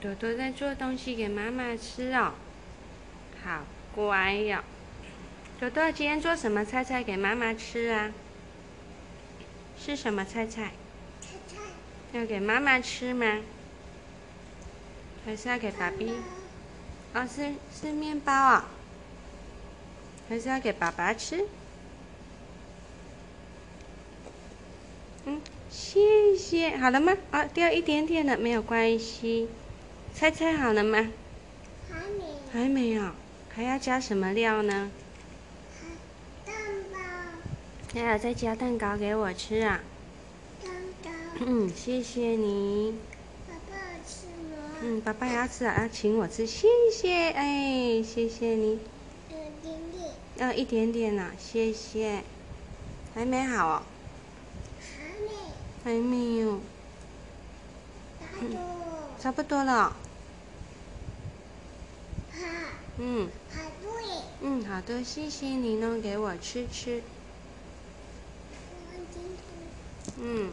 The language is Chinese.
朵朵在做东西给妈妈吃哦，好乖哟。朵朵今天做什么菜菜给妈妈吃啊？是什么菜菜？菜菜。要给妈妈吃吗？还是要给爸比？哦，是是面包啊。还是要给爸爸吃？嗯，谢谢。好了吗？啊，掉一点点了，没有关系。猜猜好了吗？还没。还没有，还要加什么料呢？蛋糕。还要再加蛋糕给我吃啊？蛋糕。嗯，谢谢你。爸爸吃吗？嗯，爸爸要吃啊，要请我吃，谢谢，哎，谢谢你。要一点点呢，谢谢。还没好哦。还没。还没有。差不多。差不多了。好。嗯。好多。嗯，好的，谢谢你弄给我吃吃。嗯。